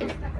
esta